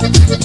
Thank